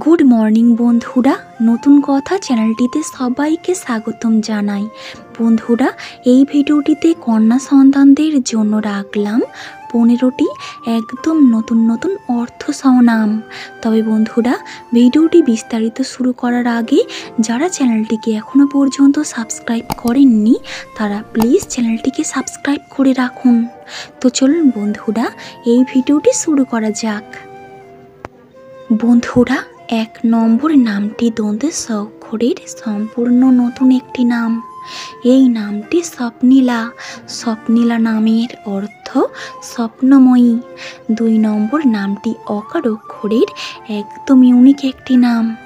Good morning বন্ধুরা, নতুন কথা চ্যানেলটিতে সবাইকে স্বাগতম জানাই। বন্ধুরা, এই ভিডিওটিতে কন্যা সন্তানদের জন্য রাখলাম পনেরোটি একদম নতুন নতুন অর্থ নাম তবে বন্ধুরা, ভিডিওটি বিস্তারিত শুরু করার আগে, যারা চ্যানেলটিকে এখনও পর্যন্ত সাবস্ক্রাইব করেননি, তারা প্লিজ চ্যানেলটিকে সাবস্ক্রাইব করে রাখুন। তো চলুন বন্ধুরা, এই ভিডিওটি শুরু করা যাক। বন্ধুরা এক নম্বর নামটি দন্তে স্বক্ষরের সম্পূর্ণ নতুন একটি নাম। এই নামটি স্বপ্নীলা। স্বপ্নীলা নামের অর্থ স্বপ্নময়ী। দুই নম্বর নামটি অকার অক্ষরের একদম ইউনিক একটি নাম।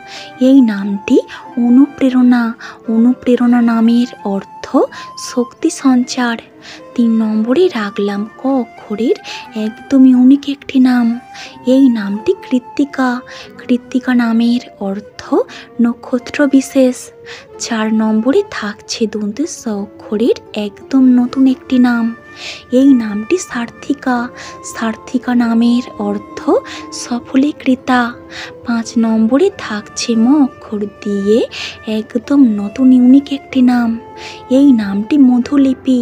এই নামটি অনুপ্রেরণা। অনুপ্রেরণা নামের অর্থ শক্তি সঞ্চার। তিন নম্বরে রাখলাম ক অক্ষরের একদমই অনেক একটি নাম। এই নামটি কৃত্তিকা। কৃত্তিকা নামের অর্থ নক্ষত্র বিশেষ। চার নম্বরে থাকছে দন্তে স অক্ষরের একদম নতুন একটি নাম। এই নামটি সার্থিকা। সার্থিকা নামের অর্থ সফলীকৃতা। পাঁচ নম্বরে থাকছে ম অক্ষর দিয়ে একদম নতুন ইউনিক একটি নাম। এই নামটি মধুলিপি।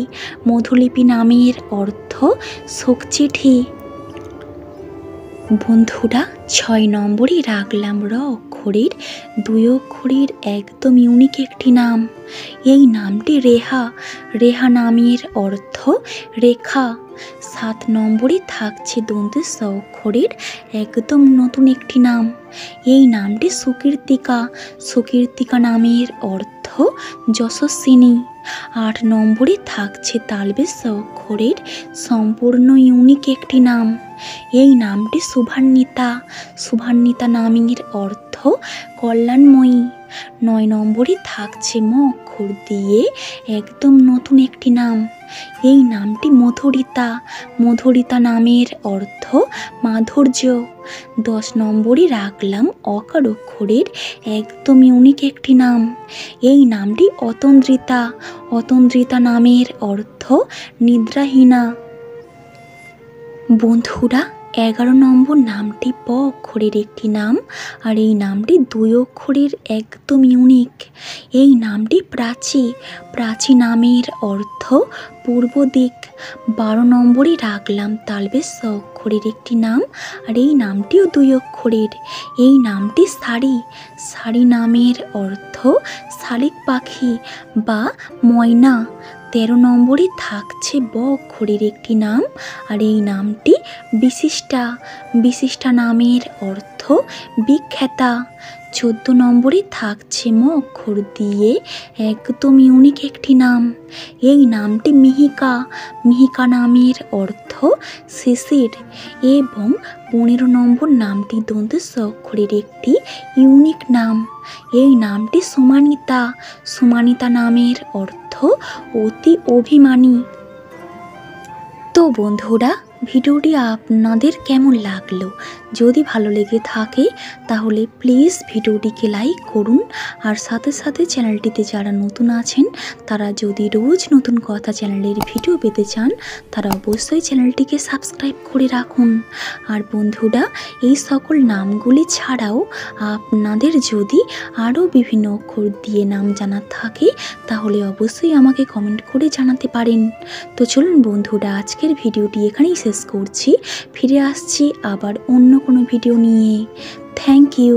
মধুলিপি নামের অর্থ শোকচিঠি। বন্ধুরা, ছয় নম্বরে রাখলাম র অক্ষরের, দুই অক্ষরের একদম ইউনিক একটি নাম। এই নামটি রেহা। রেহা নামের অর্থ রেখা। সাত নম্বরে থাকছে দন্তে স অক্ষরের একদম নতুন একটি নাম। এই নামটি সুকীর্তিকা। সুকীর্তিকা নামের অর্থ যশস্বিনী। আট নম্বরে থাকছে তালবে স অক্ষরের সম্পূর্ণ ইউনিক একটি নাম। এই নামটি শুভান্বিতা শুভান্বিতা নামের অর্থ কল্যাণময়ী। নয় নম্বরই থাকছে ম অক্ষর দিয়ে একদম নতুন একটি নাম। এই নামটি মধুরিতা। মধুরিতা নামের অর্থ মাধুর্য। দশ নম্বরই রাখলাম অকার অক্ষরের একদম ইউনিক একটি নাম। এই নামটি অতন্দ্রিতা। অতন্দ্রিতা নামের অর্থ নিদ্রাহীনা। বন্ধুরা, এগারো নম্বর নামটি প অক্ষরের একটি নাম, আর এই নামটি দুই অক্ষরের একদম ইউনিক এই নামটি প্রাচী প্রাচী নামের অর্থ পূর্ব দিক। বারো নম্বরে রাখলাম তালবেশ অক্ষরের একটি নাম, আর এই নামটিও দুই অক্ষরের। এই নামটি শাড়ি শাড়ি নামের অর্থ শালিক পাখি বা ময়না। তেরো নম্বরে থাকছে ব অক্ষরের একটি নাম, আর এই নামটি বিশিষ্টা। বিশিষ্টা নামের অর্থ বিখ্যাতা। চোদ্দ নম্বরে থাকছে ম অক্ষর দিয়ে একদম ইউনিক একটি নাম। এই নামটি মিহিকা। মিহিকা নামের অর্থ শিশির এবং পনেরো নম্বর নামটি স অক্ষরের একটি ইউনিক নাম। এই নামটি সুমানিতা। সুমানিতা নামের অর্থ অতি অভিমানী। তো বন্ধুরা ভিডিওটি আপনাদের কেমন লাগল? যদি ভালো লেগে থাকে, তাহলে প্লিজ ভিডিওটিকে লাইক করুন। আর সাথে সাথে চ্যানেলটিতে যারা নতুন আছেন, তারা যদি রোজ নতুন কথা চ্যানেলের ভিডিও পেতে চান, তারা অবশ্যই চ্যানেলটিকে সাবস্ক্রাইব করে রাখুন। আর বন্ধুরা, এই সকল নামগুলি ছাড়াও আপনাদের যদি আরও বিভিন্ন অক্ষর দিয়ে নাম জানার থাকে, তাহলে অবশ্যই আমাকে কমেন্ট করে জানাতে পারেন। তো চলুন বন্ধুরা, আজকের ভিডিওটি এখানেই শেষ করছি ফিরে আসছি আবার অন্য কোনো ভিডিও নিয়ে। Thank you